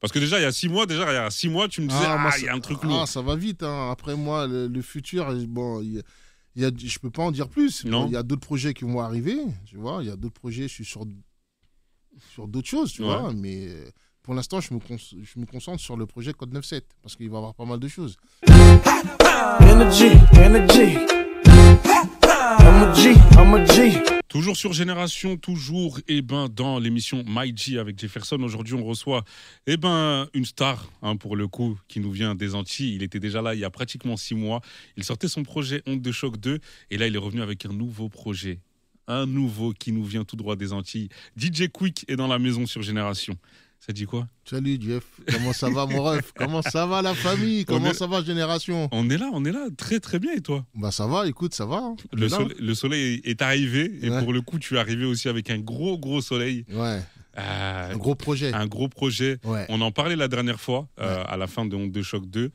Parce que déjà, il y a six mois, déjà, il y a six mois, tu me disais, ah, il y a un truc lourd. Ah, ça va vite. Hein. Après, moi, le, futur, bon, il y a, je peux pas en dire plus. Il y a d'autres projets qui vont arriver, tu vois. Il y a d'autres projets, je suis sur, sur d'autres choses, tu vois. Mais pour l'instant, je me, je me concentre sur le projet Code 97 parce qu'il va y avoir pas mal de choses. Energy, energy. Toujours sur Génération, toujours eh ben, dans l'émission My G avec Jefferson. Aujourd'hui, on reçoit eh ben, une star, hein, pour le coup, qui nous vient des Antilles. Il était déjà là il y a pratiquement six mois. Il sortait son projet Honte de Choc 2. Et là, il est revenu avec un nouveau projet. Un nouveau qui nous vient tout droit des Antilles. DJ Quick est dans la maison sur Génération. Ça dit quoi? Salut Jeff, comment ça va mon ref? Comment ça va la famille? Comment ça va Génération? On est là, on est là, très très bien et toi? Bah ça va, écoute, ça va. Hein. Le, soleil, est arrivé et pour le coup tu es arrivé aussi avec un gros gros soleil. Ouais. Euh, un gros projet. Un gros projet. On en parlait la dernière fois, euh, à la fin de Honte de Choc 2.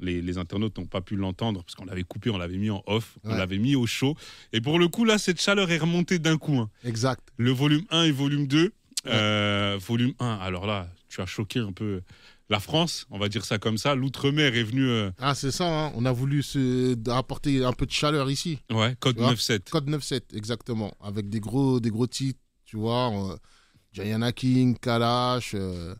les, internautes n'ont pas pu l'entendre parce qu'on l'avait coupé, on l'avait mis en off, on l'avait mis au chaud. Et pour le coup, là, cette chaleur est remontée d'un coup. Hein. Exact. Le volume 1 et volume 2, euh, volume 1, alors là, tu as choqué un peu la France, on va dire ça comme ça. L'outre-mer est venu. Euh, ah, c'est ça, hein. on a voulu se... apporter un peu de chaleur ici. Ouais, code 9-7. Code 9-7, exactement. Avec des gros, des gros titres, tu vois. Euh, King, Kalash, euh,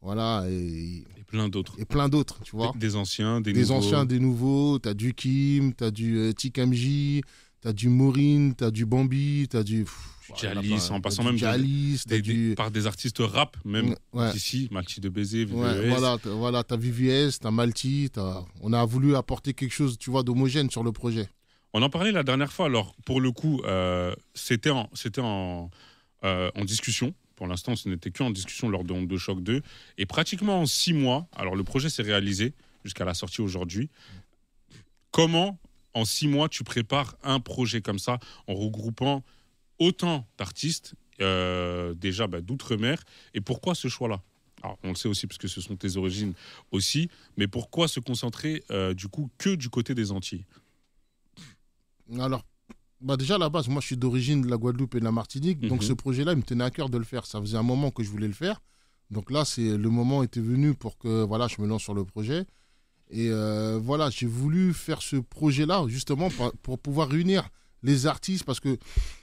voilà. Et, plein d'autres. Et plein d'autres, tu vois. Des, anciens, des, nouveaux. Des anciens, des nouveaux. T'as du Kim, t'as du Tikamji, t'as du Maureen, t'as du Bambi, t'as du. Jalis, en passant même Jalis, du... par des artistes rap, même ici, Malti de Baiser, VVS. voilà, voilà, t'as VVS, t'as Malti, on a voulu apporter quelque chose, tu vois, d'homogène sur le projet. On en parlait la dernière fois, alors pour le coup, euh, c'était en, en, euh, en discussion. Pour l'instant, ce n'était qu'en discussion lors de de Choc 2. Et pratiquement en six mois, alors le projet s'est réalisé jusqu'à la sortie aujourd'hui. Comment, en six mois, tu prépares un projet comme ça en regroupant autant d'artistes euh, déjà bah, d'outre-mer. Et pourquoi ce choix-là? On le sait aussi parce que ce sont tes origines aussi, mais pourquoi se concentrer euh, du coup que du côté des Antilles? Alors, bah déjà à la base, moi je suis d'origine de la Guadeloupe et de la Martinique, donc mhm. ce projet-là, il me tenait à cœur de le faire. Ça faisait un moment que je voulais le faire, donc là, c'est le moment était venu pour que voilà, je me lance sur le projet. Et euh, voilà, j'ai voulu faire ce projet-là justement pour pouvoir réunir les artistes parce que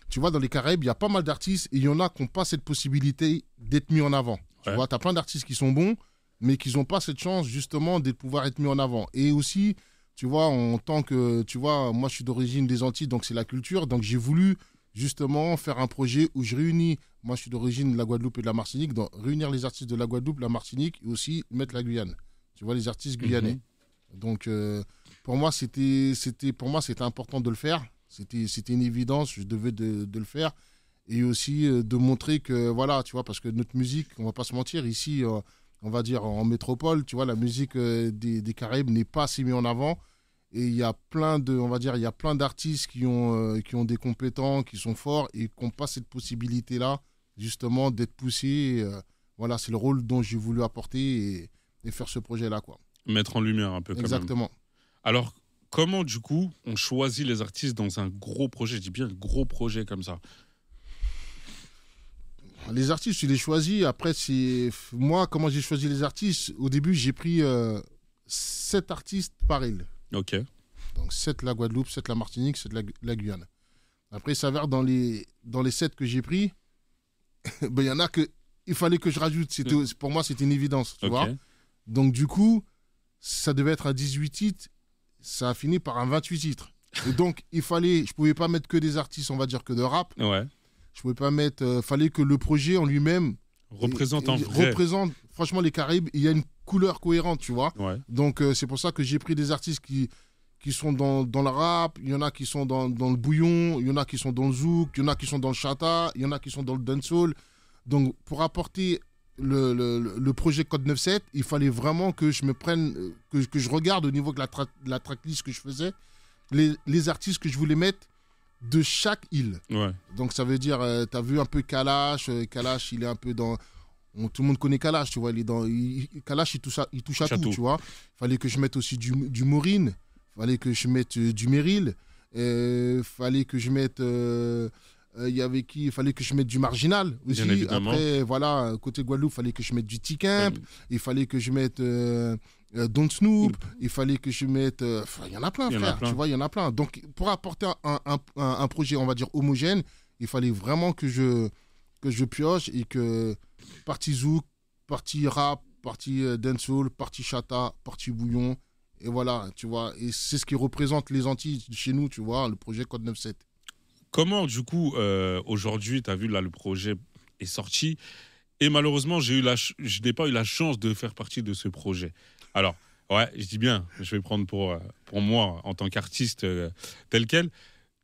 tu vois, dans les Caraïbes, il y a pas mal d'artistes et il y en a qui n'ont pas cette possibilité d'être mis en avant. Tu vois, tu as plein d'artistes qui sont bons, mais qui n'ont pas cette chance justement de pouvoir être mis en avant. Et aussi, tu vois, en tant que, tu vois, moi je suis d'origine des Antilles, donc c'est la culture. Donc j'ai voulu justement faire un projet où je réunis, moi je suis d'origine de la Guadeloupe et de la Martinique, donc réunir les artistes de la Guadeloupe, la Martinique et aussi mettre la Guyane. Tu vois, les artistes guyanais. Mhm. Donc euh, pour moi, c'était important de le faire c'était une évidence, je devais de, le faire. Et aussi euh, de montrer que, voilà, tu vois, parce que notre musique, on va pas se mentir, ici, euh, on va dire en métropole, tu vois, la musique des, Caraïbes n'est pas assez mise en avant. Et il y a plein de, on va dire, il y a plein d'artistes qui ont, qui ont des compétences, qui sont forts et qui n'ont pas cette possibilité-là, justement, d'être poussés. voilà, c'est le rôle dont j'ai voulu apporter et, faire ce projet-là, quoi. Mettre en lumière un peu. Exactement. Alors, comment du coup on choisit les artistes dans un gros projet? Je dis bien gros projet comme ça. Les artistes, je les choisis. Après, c'est moi, comment j'ai choisi les artistes? Au début, j'ai pris euh, sept artistes par île. Ok. Donc sept la Guadeloupe, sept la Martinique, sept la, la Guyane. Après, il s'avère dans les, dans les sept que j'ai pris, ben, il y en a que il fallait que je rajoute. Mm. Pour moi, c'était une évidence, tu vois. Donc, du coup, ça devait être un 18 titres ça a fini par un 28 titres. Et donc, il fallait, je pouvais pas mettre que des artistes, on va dire que de rap. Ouais. Je pouvais pas mettre, euh, fallait que le projet en lui-même représente en vrai. Représente, franchement, les Caraïbes, il y a une couleur cohérente, tu vois. Ouais. Donc, euh, c'est pour ça que j'ai pris des artistes qui, qui sont dans, dans le rap, il y en a qui sont dans, dans, le bouillon, il y en a qui sont dans le zouk, il y en a qui sont dans le chata, il y en a qui sont dans le dancehall. Donc, pour apporter le, le, projet Code 97, il fallait vraiment que je me prenne, euh, que, que je regarde au niveau de la, la tracklist que je faisais, les, les, artistes que je voulais mettre de chaque île. Donc ça veut dire, euh, tu as vu un peu Kalash, euh, Kalash il est un peu dans... tout le monde connaît Kalash, tu vois, il est dans... Kalash il touche à, il touche à tout, tu vois. Il fallait que je mette aussi du, du Maureen, il fallait que je mette du Meryl, il fallait que je mette il y avait qui? Il fallait que je mette du marginal aussi. Après, voilà, côté Guadeloupe, il fallait que je mette du T-Camp. Il fallait que je mette Don't Snoop. Il fallait que je mette. il y en a plein, frère. Tu vois, il y en a plein. Donc, pour apporter un, un, un, projet, on va dire, homogène, il fallait vraiment que je, que je pioche et que partie zouk, partie rap, partie dancehall, partie chata, partie bouillon. Et voilà, tu vois. Et c'est ce qui représente les Antilles chez nous, tu vois, le projet Code 97. Comment, du coup, euh, aujourd'hui, tu as vu, là, le projet est sorti. Et malheureusement, j'ai eu la je n'ai pas eu la chance de faire partie de ce projet. Alors, ouais, je dis bien, je vais prendre pour, euh, pour moi, en tant qu'artiste euh, tel quel.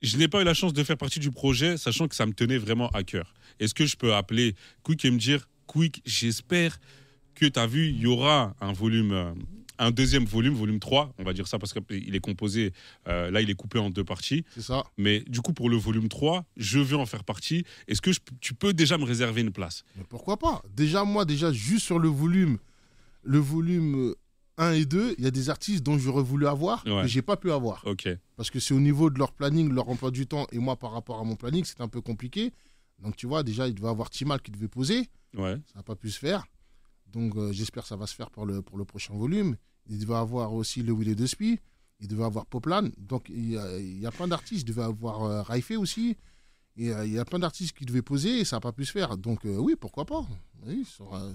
Je n'ai pas eu la chance de faire partie du projet, sachant que ça me tenait vraiment à cœur. Est-ce que je peux appeler Quick et me dire, Quick, j'espère que tu as vu, il y aura un volume un deuxième volume, volume 3, on va dire ça parce qu'il est composé, euh, là il est coupé en deux parties. C'est ça. Mais du coup pour le volume 3, je veux en faire partie. Est-ce que tu peux déjà me réserver une place? Mais Pourquoi pas? Déjà moi, déjà juste sur le volume, le volume 1 et 2, il y a des artistes dont j'aurais voulu avoir que j'ai pas pu avoir. Ok. Parce que c'est au niveau de leur planning, leur emploi du temps et moi par rapport à mon planning, c'est un peu compliqué. Donc tu vois, déjà il devait avoir Timal qui devait poser. Ouais. Ça n'a pas pu se faire. Donc euh, j'espère que ça va se faire pour le, pour le prochain volume. Il devait avoir aussi le Willy de Spi. Il devait avoir Poplan. Donc il y a, il y a plein d'artistes. Il devait avoir euh, Raifé aussi. Et euh, il y a plein d'artistes qui devaient poser et ça n'a pas pu se faire. Donc euh, oui, pourquoi pas?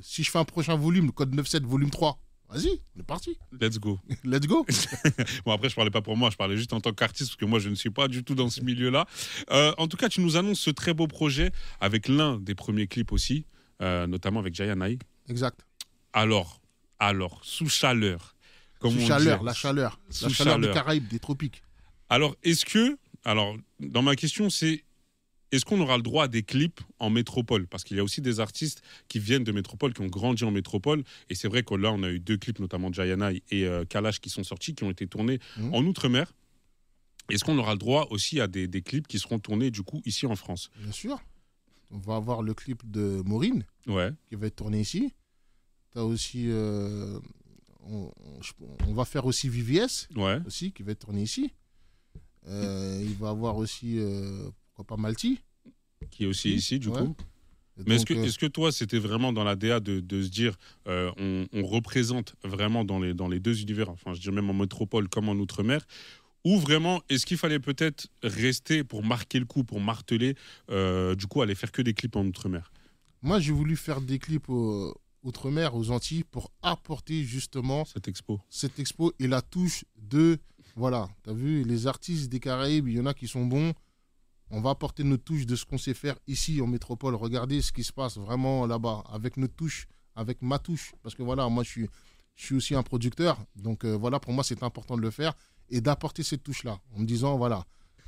si je fais un prochain volume, code 97, volume 3, Vas-y, on est parti. Let's go. Let's go. bon, après, je parlais pas pour moi, je parlais juste en tant qu'artiste, parce que moi, je ne suis pas du tout dans ce milieu-là. en tout cas, tu nous annonces ce très beau projet avec l'un des premiers clips aussi, notamment avec Jaya Exact. Alors, alors, sous chaleur, sous chaleur, la chaleur, la chaleur des Caraïbes, des tropiques. Alors, est-ce que, alors, dans ma question, c'est est-ce qu'on aura le droit à des clips en métropole? Parce qu'il y a aussi des artistes qui viennent de métropole, qui ont grandi en métropole. Et c'est vrai que là, on a eu deux clips, notamment Jayana et euh, Kalash, qui sont sortis, qui ont été tournés mhm. en Outre-mer. Est-ce qu'on aura le droit aussi à des, clips qui seront tournés, du coup, ici en France? Bien sûr. On va avoir le clip de Maureen, ouais. qui va être tourné ici. Tu as aussi euh, on, va faire aussi VVS, aussi, qui va être tourné ici. Euh, il va avoir aussi, euh, pourquoi pas, Malti. Qui est aussi ici, du coup. Mais est-ce que, est que, toi, c'était vraiment dans la DA de, se dire, on, représente vraiment dans les, dans les deux univers, enfin, je dirais même en métropole comme en outre-mer, ou vraiment, est-ce qu'il fallait peut-être rester pour marquer le coup, pour marteler, du coup, aller faire que des clips en outre-mer? Moi, j'ai voulu faire des clips au, Outre-mer, aux Antilles, pour apporter justement cette expo. Cette expo et la touche de. Voilà, tu as vu, les artistes des Caraïbes, il y en a qui sont bons. On va apporter notre touche de ce qu'on sait faire ici en métropole. Regardez ce qui se passe vraiment là-bas, avec notre touche, avec ma touche. Parce que voilà, moi, je suis, je suis aussi un producteur. Donc euh, voilà, pour moi, c'est important de le faire et d'apporter cette touche-là. En me disant, voilà,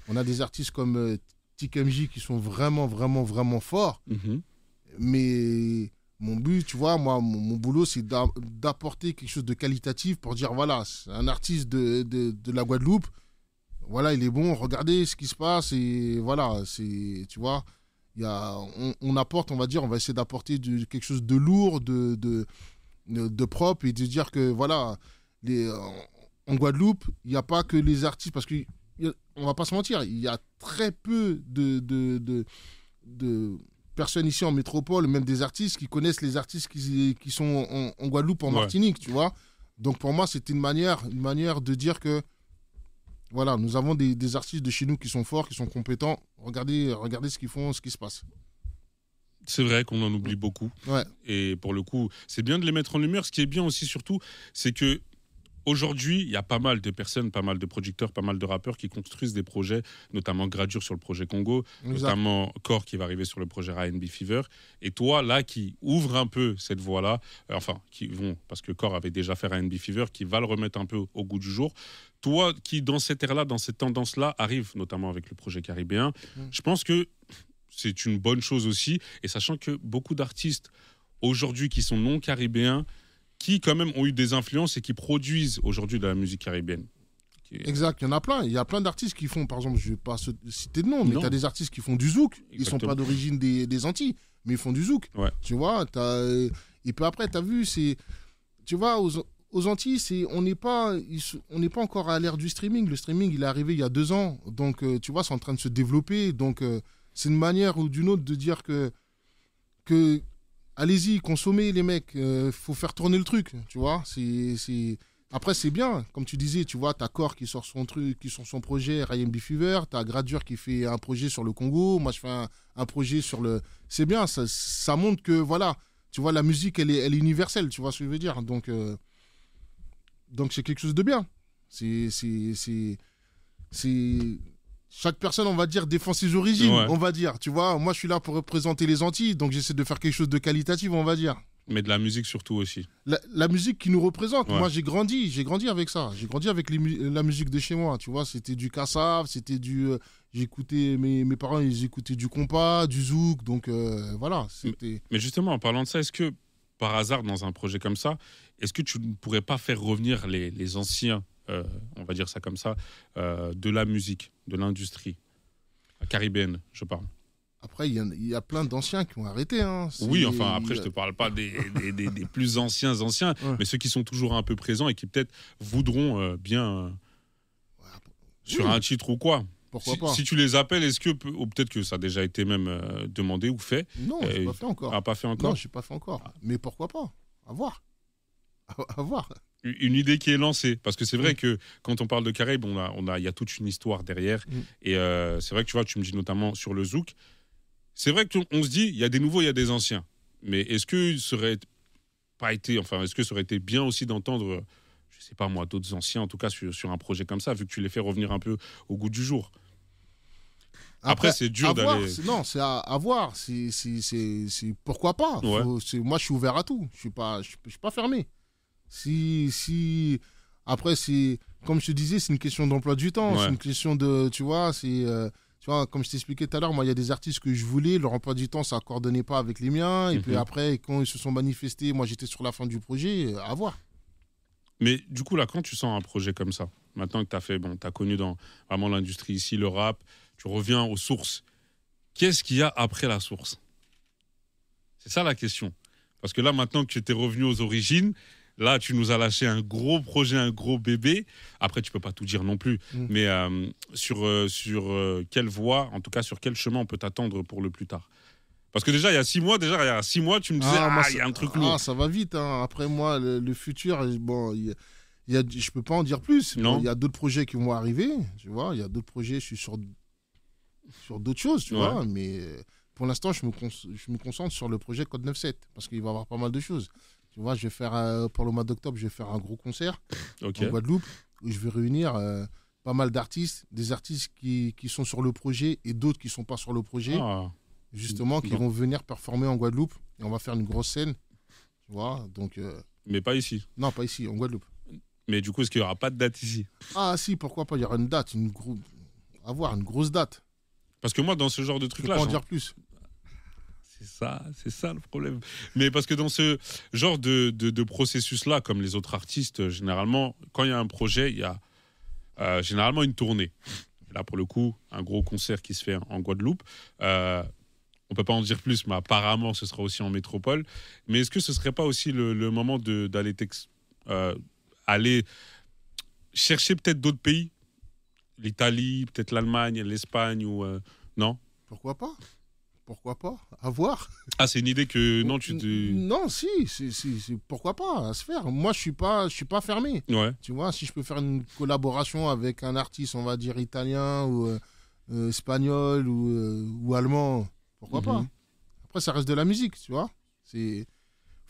on a des artistes comme euh, TKMJ qui sont vraiment, vraiment, vraiment forts. Mhm. Mais mon but, tu vois, moi, mon, boulot, c'est d'apporter quelque chose de qualitatif pour dire, voilà, un artiste de, la Guadeloupe, voilà, il est bon, regardez ce qui se passe, et voilà, c'est, tu vois, y a, on, apporte, on va dire, on va essayer d'apporter quelque chose de lourd, de, propre, et de dire que, voilà, en Guadeloupe, il n'y a pas que les artistes, parce qu'on on va pas se mentir, il y a très peu de personnes ici en métropole, même des artistes qui connaissent les artistes qui, qui sont en, Guadeloupe, en Martinique, tu vois. Donc pour moi, c'est une manière, une manière de dire que voilà, nous avons des, artistes de chez nous qui sont forts, qui sont compétents. Regardez, regardez ce qu'ils font, ce qui se passe. C'est vrai qu'on en oublie beaucoup. Ouais. Et pour le coup, c'est bien de les mettre en lumière. Ce qui est bien aussi, surtout, c'est que Aujourd'hui, il y a pas mal de personnes, pas mal de producteurs, pas mal de rappeurs qui construisent des projets, notamment Gradure sur le projet Congo, notamment Core qui va arriver sur le projet R&B Fever. Et toi, là, qui ouvre un peu cette voie-là, euh, enfin, qui vont, parce que Core avait déjà fait R&B Fever, qui va le remettre un peu au goût du jour. Toi, qui dans cette ère-là, dans cette tendance-là, arrive notamment avec le projet caribéen, mm. je pense que c'est une bonne chose aussi. Et sachant que beaucoup d'artistes aujourd'hui qui sont non caribéens, qui quand même ont eu des influences et qui produisent aujourd'hui de la musique caribéenne. Exact, il y en a plein. Il y a plein d'artistes qui font, par exemple, je ne vais pas citer de nom, mais tu as des artistes qui font du zouk. Ils ne sont pas d'origine des, Antilles, mais ils font du zouk. Tu vois, as, et puis après, tu as vu, c'est. Tu vois, aux, aux Antilles, c'est, on n'est pas, on n'est pas encore à l'ère du streaming. Le streaming, il est arrivé il y a deux ans. Donc, euh, tu vois, c'est en train de se développer. Donc, euh, c'est une manière ou d'une autre de dire que, que allez-y, consommez les mecs, euh, faut faire tourner le truc, tu vois. C'est, Après, c'est bien, comme tu disais, tu vois, t'as Core qui sort son truc, qui sort son projet, Ryan B. Fever, t'as Gradure qui fait un projet sur le Congo, moi je fais un, projet sur le. C'est bien, ça, montre que, voilà, tu vois, la musique, elle est, elle universelle, tu vois ce que je veux dire. Donc, euh, donc c'est quelque chose de bien. C'est. c'est chaque personne, on va dire, défend ses origines, on va dire. Tu vois, moi, je suis là pour représenter les Antilles, donc j'essaie de faire quelque chose de qualitatif, on va dire. Mais de la musique surtout aussi. La, musique qui nous représente. Moi, j'ai grandi, j'ai grandi avec ça. J'ai grandi avec la musique de chez moi. Tu vois, c'était du kassav, c'était du. Euh, j'écoutais mes, mes parents, ils écoutaient du compas, du zouk, donc euh, voilà. Mais, mais justement, en parlant de ça, est-ce que par hasard dans un projet comme ça, est-ce que tu ne pourrais pas faire revenir les, les anciens euh, on va dire ça comme ça, euh, de la musique, de l'industrie caribéenne, je parle. Après, il y, a plein d'anciens qui ont arrêté. Hein. Oui, enfin, après, je ne te parle pas des, plus anciens anciens, mais ceux qui sont toujours un peu présents et qui peut-être voudront euh, bien sur un titre ou quoi. Pourquoi si, pas Si tu les appelles, est-ce que ou peut-être que ça a déjà été même demandé ou fait Non, je pas fait encore. Ah, pas fait encore. Non, je n'ai pas fait encore. Mais pourquoi pas? À voir. À voir une idée qui est lancée. Parce que c'est vrai que quand on parle de Caraïbes, on a, on a, il y a toute une histoire derrière. Mm. Et euh, c'est vrai que tu vois, tu me dis notamment sur le zouk. C'est vrai qu'on se dit, il y a des nouveaux, il y a des anciens. Mais est-ce que ça aurait pas été, enfin, est-ce que ça aurait été bien aussi d'entendre, je sais pas moi, d'autres anciens, en tout cas sur, sur, un projet comme ça, vu que tu les fais revenir un peu au goût du jour? Après, c'est dur d'aller. Non, c'est à, voir. C'est pourquoi pas? moi, je suis ouvert à tout. Je suis pas, je suis pas fermé. Si, si, après, c'est, comme je te disais, c'est une question d'emploi du temps. C'est une question de, tu vois, c'est, euh, tu vois, comme je t'expliquais tout à l'heure, moi, il y a des artistes que je voulais, leur emploi du temps, ça ne coordonnait pas avec les miens. Et puis mhm. après, quand ils se sont manifestés, moi, j'étais sur la fin du projet, euh, à voir. Mais du coup, là, quand tu sens un projet comme ça, maintenant que tu as fait, bon, tu as connu dans vraiment l'industrie ici, le rap, tu reviens aux sources. Qu'est-ce qu'il y a après la source? C'est ça la question. Parce que là, maintenant que tu es revenu aux origines, Là, tu nous as lâché un gros projet, un gros bébé. Après, tu peux pas tout dire non plus. Mm. Mais euh, sur, euh, sur euh, quelle voie, en tout cas, sur quel chemin on peut t'attendre pour le plus tard? Parce que déjà, il y a six mois, déjà, il y a six mois, tu me disais, ah, ah il y a un truc lourd. Ah, ça va vite. Hein. Après, moi, le, futur, bon, il y a, je peux pas en dire plus. Il y a d'autres projets qui vont arriver. Tu vois, il y a d'autres projets, je suis sur, sur d'autres choses, tu vois. Mais pour l'instant, je me, je me concentre sur le projet Code 97 parce qu'il va y avoir pas mal de choses. Tu vois, je vais faire, euh, pour le mois d'octobre, je vais faire un gros concert en Guadeloupe où je vais réunir euh, pas mal d'artistes, des artistes qui, qui, sont sur le projet et d'autres qui ne sont pas sur le projet, ah. justement, qui vont venir performer en Guadeloupe et on va faire une grosse scène. Tu vois, donc. Euh, Mais pas ici. Non, pas ici, en Guadeloupe. Mais du coup, est-ce qu'il n'y aura pas de date ici? Ah, si, pourquoi pas Il y aura une date, une gros... avoir une grosse date. Parce que moi, dans ce genre de truc-là. Je peux en dire plus. C'est ça, c'est ça le problème. Mais parce que dans ce genre de, de, processus-là, comme les autres artistes, généralement, quand il y a un projet, il y a euh, généralement une tournée. là, pour le coup, un gros concert qui se fait en Guadeloupe. Euh, on peut pas en dire plus, mais apparemment, ce sera aussi en métropole. Mais est-ce que ce serait pas aussi le, le moment d'aller euh, aller chercher peut-être d'autres pays? L'Italie, peut-être l'Allemagne, l'Espagne ou euh, non? Pourquoi pas? Pourquoi pas À voir. Ah, c'est une idée que non, tu te... Non, si, c'est pourquoi pas à se faire. Moi, je suis pas, je suis pas fermé. Ouais. Tu vois, si je peux faire une collaboration avec un artiste, on va dire italien ou euh, euh, espagnol ou, euh, ou, allemand, pourquoi pas mhm. Après, ça reste de la musique, tu vois. C'est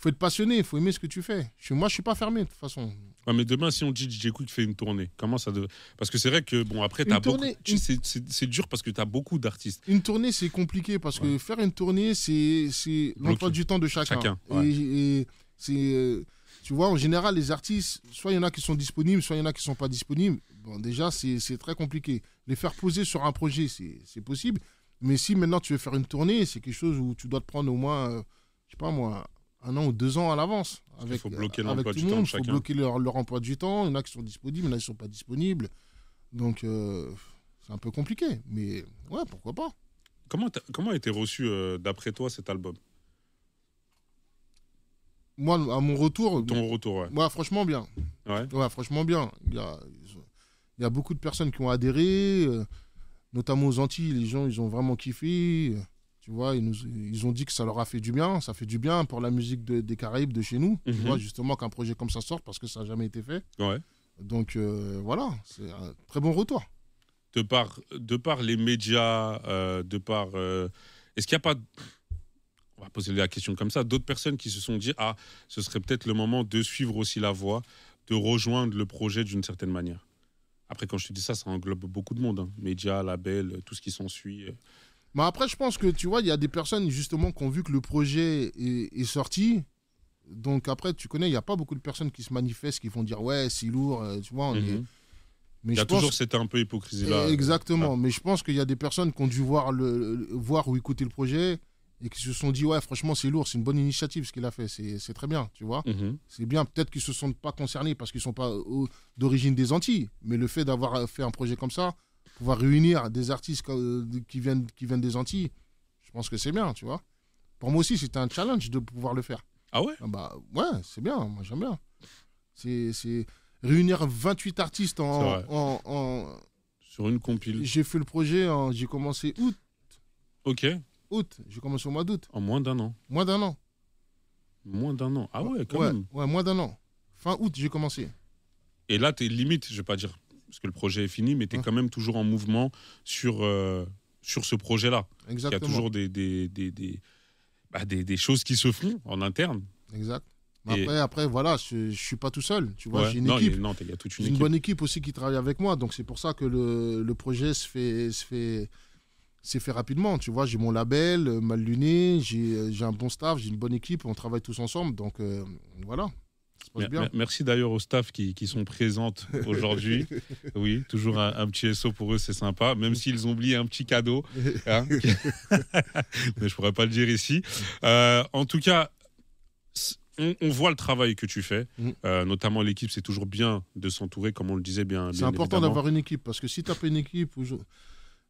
faut être passionné, il faut aimer ce que tu fais. Je, moi, je suis pas fermé de toute façon. Ouais, mais demain, si on dit DJ Quick fait une tournée, comment ça devrait... Parce que c'est vrai que, bon, après, as tournée, beaucoup... c'est dur parce que tu as beaucoup d'artistes. Une tournée, c'est compliqué parce que faire une tournée, c'est l'emploi du temps de chacun. chacun et, c'est. Euh, tu vois, en général, les artistes, soit il y en a qui sont disponibles, soit il y en a qui ne sont pas disponibles. Bon, déjà, c'est très compliqué. Les faire poser sur un projet, c'est possible. Mais si maintenant tu veux faire une tournée, c'est quelque chose où tu dois te prendre au moins, euh, je sais pas moi, un an ou deux ans à l'avance. il faut bloquer l'emploi du temps. Il faut bloquer leur, emploi du temps. Il y en a qui sont disponibles, il y en a qui ne sont pas disponibles. Donc, euh, c'est un peu compliqué. Mais ouais, pourquoi pas. Comment, comment a été reçu, euh, d'après toi, cet album? Moi, à mon retour. Ton retour, ouais. Moi, franchement, bien. Ouais. Ouais, franchement, bien. Il y a, il y a beaucoup de personnes qui ont adhéré. Euh, notamment aux Antilles, les gens, ils ont vraiment kiffé. Tu vois, ils, nous, ils ont dit que ça leur a fait du bien. Ça fait du bien pour la musique des Caraïbes de chez nous. Tu Mhm. vois, justement, qu'un projet comme ça sorte parce que ça n'a jamais été fait. Ouais. Donc, euh, voilà, c'est un très bon retour. De par, de par les médias, euh, de par. euh, Est-ce qu'il n'y a pas. On va poser la question comme ça. D'autres personnes qui se sont dit Ah, ce serait peut-être le moment de suivre aussi la voie, de rejoindre le projet d'une certaine manière. Après, quand je te dis ça, ça englobe beaucoup de monde. hein. Médias, labels, tout ce qui s'ensuit. Euh. Mais après, je pense que, tu vois, il y a des personnes, justement, qui ont vu que le projet est, est sorti. Donc, après, tu connais, il n'y a pas beaucoup de personnes qui se manifestent, qui vont dire, ouais, c'est lourd, euh, tu vois. on est- Mhm. Mais Il y je a pense... toujours cette un peu hypocrisie-là. Exactement. Mais je pense qu'il y a des personnes qui ont dû voir, le, le- voir ou écouter le projet et qui se sont dit, ouais, franchement, c'est lourd, c'est une bonne initiative ce qu'il a fait, c'est très bien, tu vois. Mhm. C'est bien, peut-être qu'ils ne se sentent pas concernés parce qu'ils ne sont pas euh, d'origine des Antilles. Mais le fait d'avoir fait un projet comme ça, pouvoir réunir des artistes euh, qui viennent, qui viennent des Antilles, je pense que c'est bien, tu vois. Pour moi aussi, c'était un challenge de pouvoir le faire. Ah ouais? Ah bah ouais, c'est bien, moi j'aime bien. C'est réunir 28 artistes en... en, en- Sur une compile. J'ai fait le projet, en- j'ai commencé août, Ok. août, j'ai commencé au mois d'août, En moins d'un an. moins d'un an. Moins d'un an. Ah ouais, quand ouais, même. ouais, moins d'un an. Fin août, j'ai commencé. Et là, tu es limite, je vais pas dire parce que le projet est fini, mais tu es Ouais. quand même toujours en mouvement sur, euh, sur ce projet-là. Il y a toujours des, des, des, des, bah, des, des choses qui se font en interne. Exact. Et- Après, après, voilà, je, je suis pas tout seul. Tu vois, Ouais. j'ai une non, il y a- équipe. non, il y a toute une bonne équipe aussi qui travaille avec moi. Donc c'est pour ça que le, le projet se fait, se fait, s'est fait rapidement. Tu vois, j'ai mon label, euh, Mal Luné, j'ai euh, j'ai un bon staff, j'ai une bonne équipe, on travaille tous ensemble. Donc euh, voilà, bien. Merci d'ailleurs aux staff qui, qui sont présentes aujourd'hui. oui, toujours un, un petit SO pour eux, c'est sympa, même s'ils ont oublié un petit cadeau. hein. mais je pourrais pas le dire ici. Euh, en tout cas, on, on voit le travail que tu fais, Mm. Euh, notamment l'équipe. C'est toujours bien de s'entourer, comme on le disait bien. C'est important d'avoir une équipe parce que si tu n'as pas une équipe,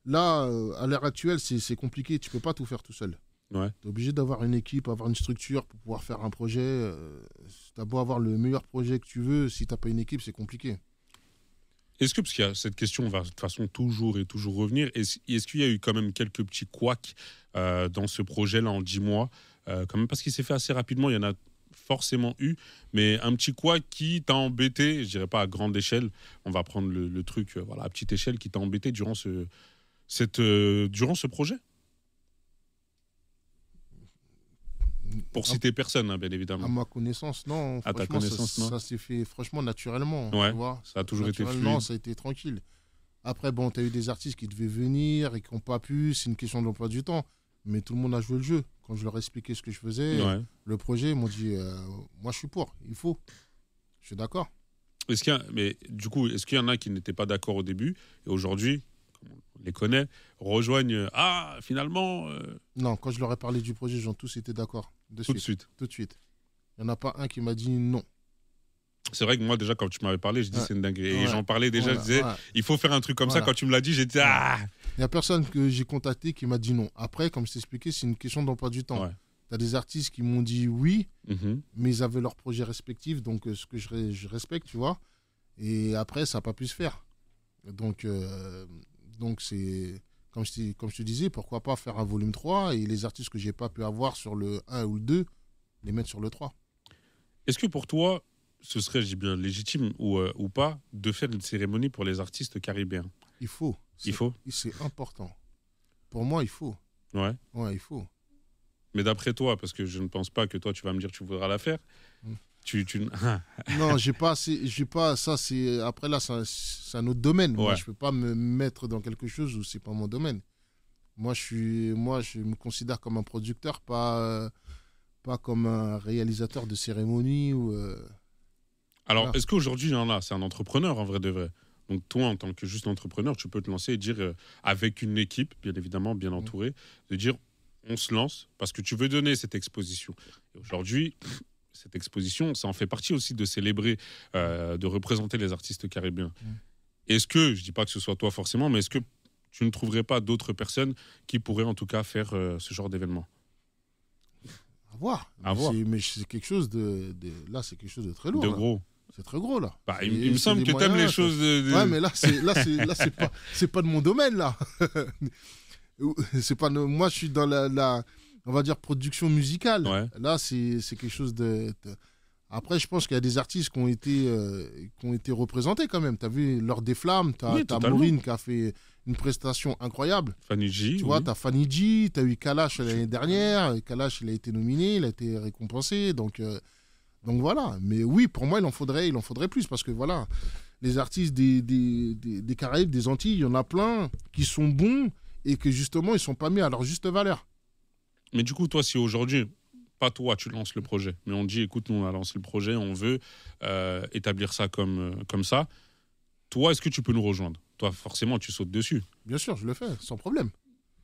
là, euh, à l'heure actuelle, c'est c'est compliqué. Tu peux pas tout faire tout seul. Ouais. Tu es obligé d'avoir une équipe, avoir une structure pour pouvoir faire un projet. Euh, tu as beau avoir le meilleur projet que tu veux, si tu n'as pas une équipe, c'est compliqué. Est-ce que, parce qu'il y a cette question va de toute façon toujours et toujours revenir, est-ce qu'il y a eu quand même quelques petits couacs euh, dans ce projet-là en 10 mois euh, quand même Parce qu'il s'est fait assez rapidement, il y en a forcément eu, mais un petit couac qui t'a embêté, je dirais pas à grande échelle, on va prendre le, le truc euh, voilà, à petite échelle, qui t'a embêté durant ce, cette, euh, durant ce projet? Pour À- citer personne, hein, bien À évidemment. ma connaissance, non. À ta ça- connaissance, ça, non. s'est fait franchement naturellement. Ouais, tu vois. ça a toujours été fluide. ça a été tranquille. Après, bon, tu as eu des artistes qui devaient venir et qui n'ont pas pu. C'est une question d'emploi du temps. Mais tout le monde a joué le jeu. Quand je leur ai expliqué ce que je faisais, Ouais. le projet, ils m'ont dit euh, Moi, je suis pour. Il faut. Je suis d'accord. Est-ce qu'il y a, mais du coup, est-ce qu'il y en a qui n'étaient pas d'accord au début et aujourd'hui, comme on les connaît, rejoignent Ah, finalement, euh, Non, quand je leur ai parlé du projet, ils ont tous été d'accord. Tout de suite. Tout de suite. Il n'y en a pas un qui m'a dit non. C'est vrai que moi, déjà, quand tu m'avais parlé, je dis Ouais. c'est une dinguerie. Et j'en parlais déjà, Voilà, je disais il faut faire un truc comme ça. Quand tu me l'as dit, j'ai dit Ah Il n'y a personne que j'ai contacté qui m'a dit non. Après, comme je t'ai expliqué, c'est une question d'emploi du temps. Tu as des artistes qui m'ont dit oui, Mhm. mais ils avaient leurs projets respectifs, donc euh, ce que je, je respecte, tu vois. Et après, ça n'a pas pu se faire. Donc, euh, donc c'est comme je, t'ai- comme je te disais, pourquoi pas faire un volume 3 et les artistes que j'ai pas pu avoir sur le 1 ou le 2, les mettre sur le 3. Est-ce que pour toi, ce serait, je dis bien, légitime ou, euh, ou pas, de faire une cérémonie pour les artistes caribéens? Il faut. Il faut? C'est important. Pour moi, il faut. Ouais. Ouais, il faut. Mais d'après toi, parce que je ne pense pas que toi, tu vas me dire que tu voudras la faire, Mm. Tu. tu... non, j'ai pas j'ai pas ça. C'est après là, c'est un, autre domaine. Moi, Ouais. je peux pas me mettre dans quelque chose où c'est pas mon domaine. Moi, je suis, moi, je me considère comme un producteur, pas, pas comme un réalisateur de cérémonie ou. euh, Alors, Voilà. est-ce qu'aujourd'hui, il y en a C'est un entrepreneur, en vrai de vrai? Donc, toi, en tant que juste entrepreneur, tu peux te lancer et dire, euh, avec une équipe, bien évidemment, bien entourée, de dire, on se lance parce que tu veux donner cette exposition. Aujourd'hui, cette exposition, ça en fait partie aussi de célébrer, euh, de représenter les artistes caribéens. Mm. Est-ce que, je dis pas que ce soit toi forcément, mais est-ce que tu ne trouverais pas d'autres personnes qui pourraient en tout cas faire euh, ce genre d'événement? À voir. À voir. Mais c'est quelque chose de, de- là, c'est quelque chose de très lourd. De là. gros. C'est très gros là. Bah, il, me semble que tu aimes les choses. De, Ouais, mais là, c'est là, c'est là, c'est pas, c'est pas de mon domaine là. c'est pas, moi, je suis dans la, la, on va dire production musicale. Là, c'est quelque chose de, Après, je pense qu'il y a des artistes qui ont été, euh, qui ont été représentés quand même. Tu as vu Lors des Flammes, tu as, Maureen qui a fait une prestation incroyable. Fanny G. Tu vois, tu as Fanny G, tu as eu Kalash l'année dernière. Kalash, il a été nominé, il a été récompensé. Donc, euh, donc voilà. Mais oui, pour moi, il en faudrait, il en faudrait plus parce que voilà, les artistes des, des, des, des Caraïbes, des Antilles, il y en a plein qui sont bons et que justement, ils sont pas mis à leur juste valeur. Mais du coup, toi, si aujourd'hui, pas toi, tu lances le projet, mais on dit, écoute, nous, on a lancé le projet, on veut euh, établir ça comme, euh, comme ça, toi, est-ce que tu peux nous rejoindre? Toi, forcément, tu sautes dessus. Bien sûr, je le fais, sans problème.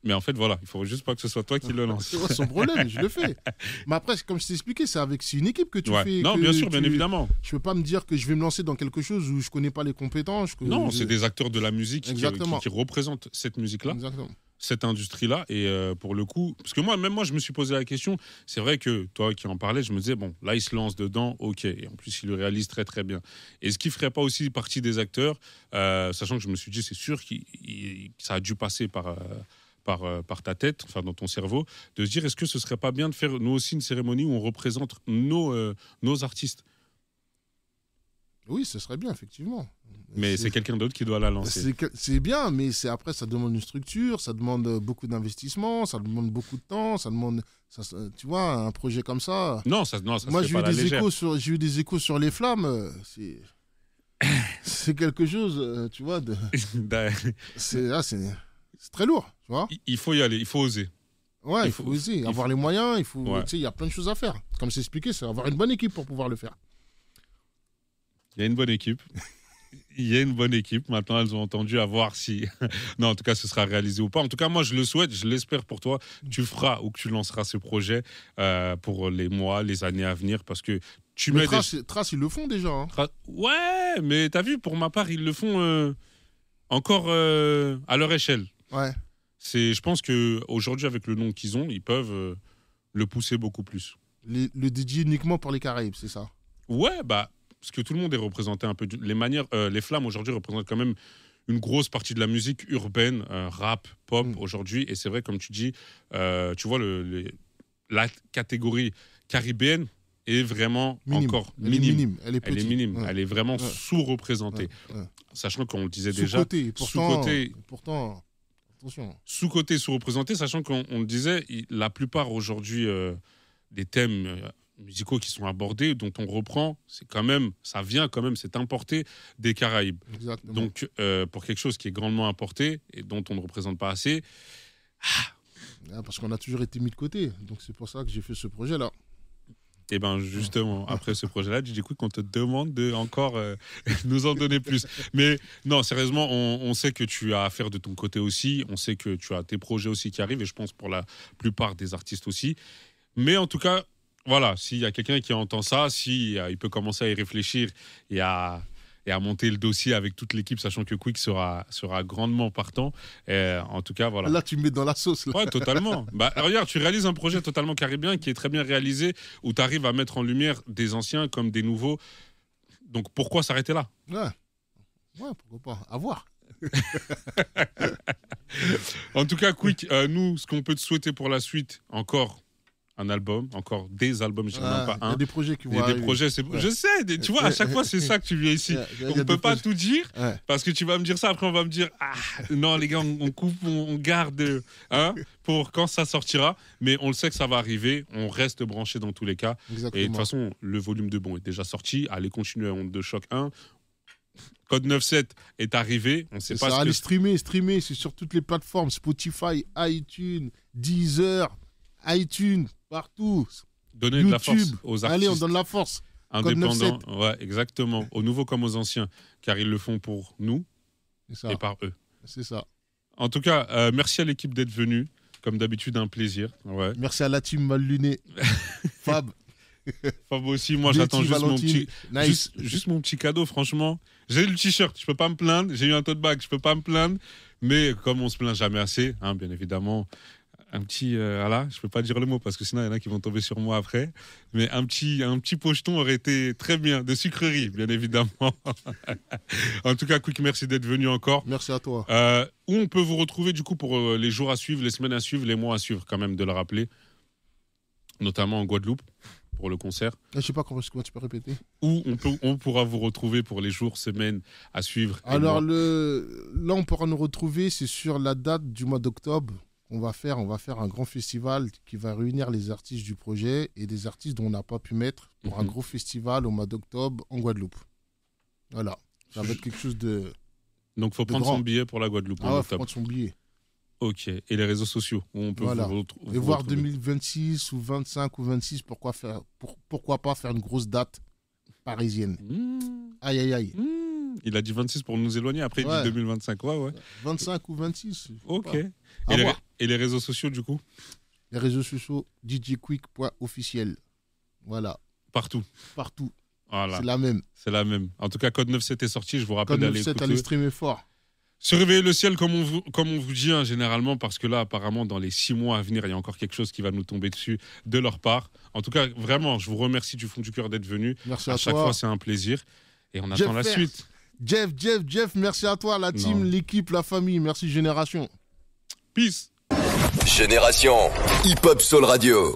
Mais en fait, voilà, il faut juste pas que ce soit toi qui le lance. C'est son problème, je le fais. Mais après, comme je t'ai expliqué, c'est avec c'est une équipe que tu fais. Non, bien sûr, bien évidemment. Je peux pas me dire que je vais me lancer dans quelque chose où je connais pas les compétences. non, c'est des acteurs de la musique qui, qui, représentent cette musique-là. Exactement cette industrie-là. Et euh, pour le coup, parce que moi, même moi, je me suis posé la question. C'est vrai que toi qui en parlais, je me disais, bon, là, il se lance dedans, ok. Et en plus, il le réalise très, très bien. Est-ce qu'il ferait pas aussi partie des acteurs, euh, sachant que je me suis dit, c'est sûr que ça a dû passer par. Euh, par, par ta tête, enfin dans ton cerveau, de se dire est-ce que ce serait pas bien de faire nous aussi une cérémonie où on représente nos, nos artistes? Oui, ce serait bien, effectivement. Mais c'est quelqu'un d'autre qui doit la lancer. C'est bien, mais c'est après, ça demande une structure, ça demande beaucoup d'investissement, ça demande beaucoup de temps, ça demande. Ça, tu vois, un projet comme ça. Non, ça, non, ça Moi, j'ai eu, des échos sur, j'ai eu des échos sur les flammes. Euh, c'est. quelque chose, tu vois. De... c'est, ah, c'est, c'est très lourd, tu vois. Il faut y aller, il faut oser. Ouais, il, faut, oser, avoir les moyens, il faut, tu sais, il y a plein de choses à faire. Comme c'est expliqué, c'est avoir une bonne équipe pour pouvoir le faire. Il y a une bonne équipe. il y a une bonne équipe. Maintenant, elles ont entendu à voir si. non, en tout cas, ce sera réalisé ou pas. En tout cas, moi, je le souhaite, je l'espère pour toi. Tu feras ou que tu lanceras ce projet euh, pour les mois, les années à venir parce que tu mets. Trace, ils le font déjà. Hein. Ouais, mais t'as vu, pour ma part, ils le font euh, encore euh, à leur échelle. Ouais. C'est, je pense que aujourd'hui, avec le nom qu'ils ont, ils peuvent le pousser beaucoup plus. le DJ uniquement pour les Caraïbes, c'est ça? Ouais, bah, parce que tout le monde est représenté un peu. Les manières, euh, les flammes aujourd'hui représentent quand même une grosse partie de la musique urbaine, euh, rap, pop mm. aujourd'hui. Et c'est vrai, comme tu dis, tu vois, le, la catégorie caribéenne est vraiment encore minime. Elle est minime. Elle est, vraiment sous-représentée. Sachant qu'on le disait déjà. Sous-côté. Pourtant, pourtant sous-côté, sous-représenté, sachant qu'on le disait, la plupart aujourd'hui euh, des thèmes euh, musicaux qui sont abordés, dont on reprend, c'est quand même, ça vient quand même, c'est importé des Caraïbes. Donc, euh, pour quelque chose qui est grandement importé et dont on ne représente pas assez. Ah, parce qu'on a toujours été mis de côté. Donc, c'est pour ça que j'ai fait ce projet-là. Et eh bien justement, après ce projet-là, du coup qu'on te demande de encore euh, nous en donner plus. Mais non, sérieusement, on, sait que tu as affaire de ton côté aussi. On sait que tu as tes projets aussi qui arrivent, et je pense pour la plupart des artistes aussi. Mais en tout cas, voilà, s'il y a quelqu'un qui entend ça, si euh, il peut commencer à y réfléchir et à et à monter le dossier avec toute l'équipe, sachant que Quick sera, sera grandement partant. Et en tout cas, voilà. Là, tu me mets dans la sauce. Là. Ouais, totalement. bah, regarde, tu réalises un projet totalement caribéen qui est très bien réalisé, où tu arrives à mettre en lumière des anciens comme des nouveaux. Donc pourquoi s'arrêter là? Ouais. Ouais, pourquoi pas. À voir. en tout cas, Quick, euh, nous, ce qu'on peut te souhaiter pour la suite, encore un album, encore des albums, je ne même pas un. Il y a des projets qui vont a des projets, je sais, tu vois, à chaque fois, c'est ça que tu viens ici. on ne peut pas tout dire, parce que tu vas me dire ça, après on va me dire, ah, non les gars, on, coupe, on, garde, hein, pour quand ça sortira, mais on le sait que ça va arriver, on reste branché dans tous les cas. Et de toute façon, le volume de Bon est déjà sorti, allez continuer on de choc 1. Code 97 est arrivé. On sait pas. Ça, allez streamer, streamer, c'est sur toutes les plateformes Spotify, iTunes, Deezer, iTunes, partout. Donner de la force aux artistes. Allez, on donne la force. Indépendants, ouais, exactement. Aux nouveaux comme aux anciens, car ils le font pour nous et par eux. C'est ça. En tout cas, euh, merci à l'équipe d'être venue. Comme d'habitude, un plaisir. Ouais. Merci à la team mal lunée. Fab. Fab aussi, moi j'attends juste mon petit, juste, mon petit cadeau. Franchement, j'ai le t-shirt, je peux pas me plaindre. J'ai eu un tote bag, je peux pas me plaindre. Mais comme on se plaint jamais assez, hein, bien évidemment, un petit, euh, voilà, je peux pas dire le mot parce que sinon il y en a qui vont tomber sur moi après. Mais un petit, un petit pocheton aurait été très bien, de sucrerie, bien évidemment. en tout cas, Quick, merci d'être venu encore. Merci à toi. Euh, où on peut vous retrouver du coup pour euh, les jours à suivre, les semaines à suivre, les mois à suivre, quand même de le rappeler, notamment en Guadeloupe pour le concert. Je sais pas comment, comment tu peux répéter. Où on, peut, on pourra vous retrouver pour les jours, semaines à suivre. Alors le, là, on pourra nous retrouver, c'est sur la date du mois d'octobre. On va faire, on va faire un grand festival qui va réunir les artistes du projet et des artistes dont on n'a pas pu mettre pour un Mhm. gros festival au mois d'octobre en Guadeloupe. Voilà, ça va être quelque chose de. Donc faut de prendre grand. son billet pour la Guadeloupe Ah ouais, faut prendre son billet. Ok. Et les réseaux sociaux où on peut Voilà. vous, Et voir retrouver. 2026 ou 25 ou 26, pourquoi, faire, pour- pourquoi pas faire une grosse date parisienne Mmh, Aïe, aïe, aïe. mmh. Il a dit 26 pour nous éloigner. Après il Ouais. dit 2025. Ouais ouais. 25 ou 26 je sais Ok. Et les, voir. et les réseaux sociaux du coup Les réseaux sociaux, djquick.officiel. Voilà, partout. partout. Voilà. C'est la même. C'est la même. En tout cas, Code 97 est sorti. Je vous rappelle Code d'aller 97, écouter. allez streamer fort. Se réveiller le ciel, comme on vous, comme on vous dit hein, généralement, parce que là, apparemment, dans les six mois à venir, il y a encore quelque chose qui va nous tomber dessus de leur part. En tout cas, vraiment, je vous remercie du fond du cœur d'être venu. Merci À, à, chaque toi. fois, c'est un plaisir. Et on Jeff attend la Fers. suite. Jeff, Jeff, Jeff, merci à toi, la team, l'équipe, la famille. Merci Génération. Peace. Génération Hip Hop Soul Radio.